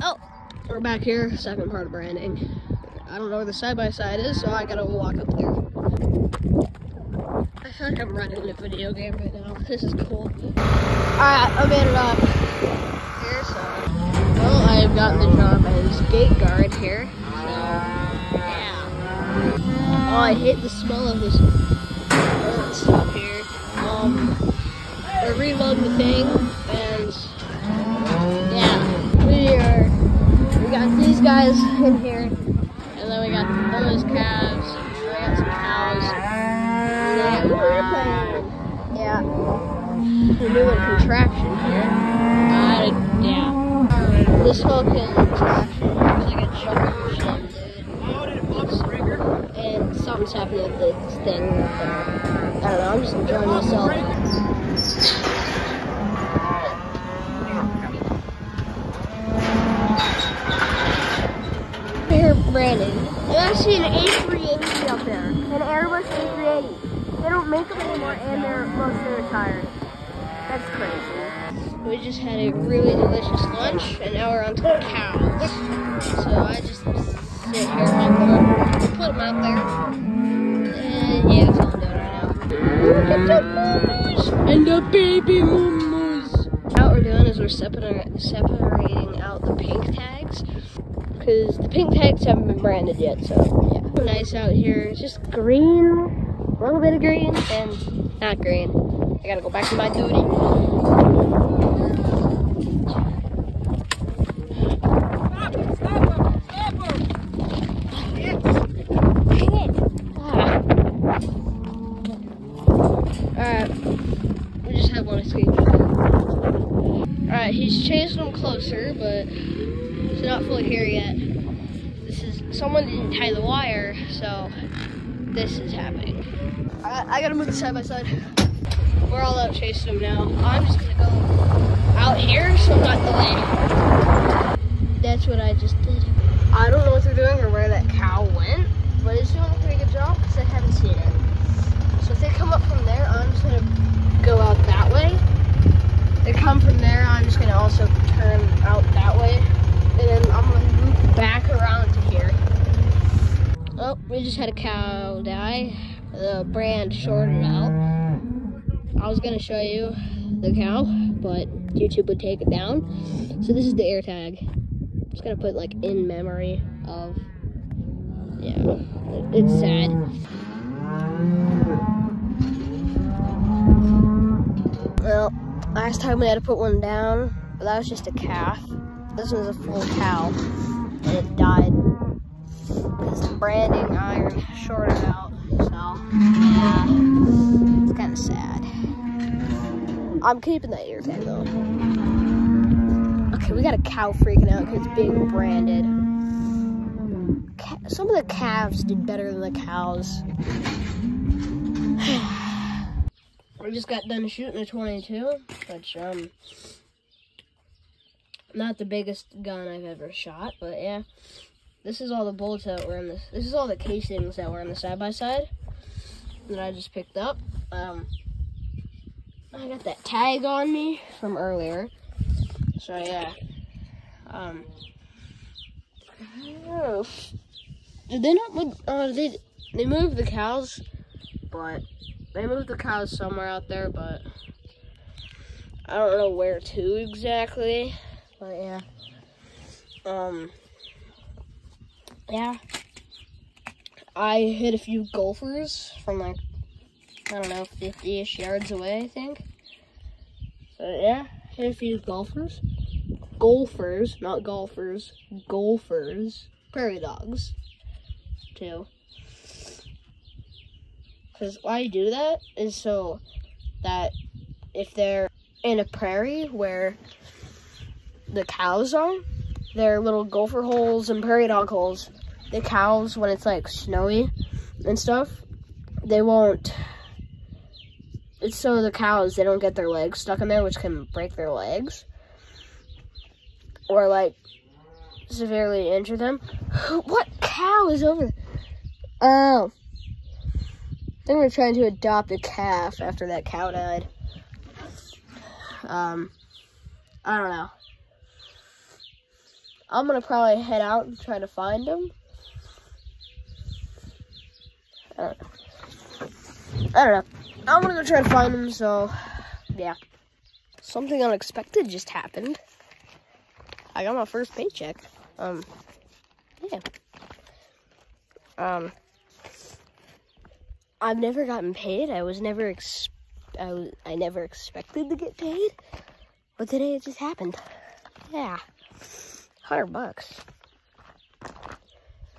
Oh, we're back here, second part of branding. I don't know where the side-by-side is, so I gotta walk up there. I feel like I'm running a video game right now. This is cool. Alright, I made it up here, so... Well, I have gotten the job as gate guard here, so... Yeah. Oh, I hate the smell of this stuff here. Um, reloading the thing, guys in here, and then we got those calves, and we got some cows. And then we got airplane. Yeah. We're doing contraction here. Uh, yeah. This whole contraction looks like a jumping machine, dude. And something's happening with this thing. I don't know, I'm just enjoying myself. Here, Brandon. I actually an A380 up there, an Airbus A380. They don't make them anymore, and they're mostly retired. That's crazy. We just had a really delicious lunch, and now we're on to the cows. So I just sit here and put them out there. And yeah, that's all I'm doing right now. Look at the moose and the baby moose. What we're doing is we're separating out the pink tags because the pink tags haven't been branded yet. So yeah, nice out here. It's just green, a little bit of green, and not green. I gotta go back to my duty. Alright. We just had one escape. Alright, he's chasing them closer, but it's not fully here yet. This is someone didn't tie the wire, so this is happening. I, I gotta move the side by side. We're all out chasing them now. I'm just gonna go out here so I'm not delayed. That's what I just did. I don't know what they're doing or where that cow went, but it's doing a pretty good job because I haven't seen it. So if they come up from there, I'm just gonna go out that way. They come from there, I'm just gonna also turn out that way. And then I'm gonna loop back around to here. Oh, we just had a cow die. The brand shorted out. I was gonna show you the cow, but YouTube would take it down. So this is the ear tag. Just gonna put like in memory of yeah. It's sad. Well, last time we had to put one down, but that was just a calf. This one's a full cow, and it died branding iron shorted out. So, yeah, it's kind of sad. I'm keeping that ear tag though. Okay, we got a cow freaking out because it's being branded. Some of the calves did better than the cows. We just got done shooting a 22, which, um, not the biggest gun I've ever shot, but yeah. This is all the bullets that were in this. This is all the casings that were in the side by side that I just picked up. Um, I got that tag on me from earlier, so yeah. Um, oh, did they not? Move, uh, they they moved the cows, but they moved the cows somewhere out there, but I don't know where to exactly. But yeah. Um Yeah. I hit a few golfers from like I don't know, fifty ish yards away, I think. So yeah, hit a few golfers. Golfers, not golfers. Golfers. Prairie dogs. Too. Because why you do that is so that if they're in a prairie where the cows are, they're little gopher holes and prairie dog holes. The cows, when it's like snowy and stuff, they won't. It's so the cows they don't get their legs stuck in there, which can break their legs or like severely injure them. What cow is over? There? Oh. Think we're trying to adopt a calf after that cow died. Um, I don't know. I'm gonna probably head out and try to find him. I don't know. I'm gonna go try to find him, so yeah. Something unexpected just happened. I got my first paycheck. Um, yeah. Um, I've never gotten paid. I was never ex- I, was, I never expected to get paid, but today it just happened. Yeah, hundred bucks.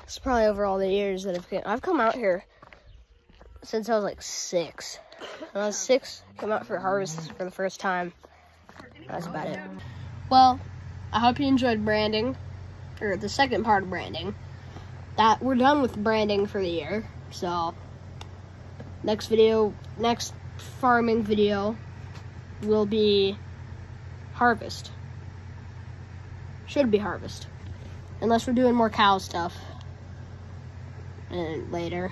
It's probably over all the years that I've I've come out here since I was like six. When I was six, I came out for harvest for the first time. That's about it. Well, I hope you enjoyed branding, or the second part of branding. That we're done with branding for the year. So next video, next farming video will be harvest. Should be harvest, unless we're doing more cow stuff and later.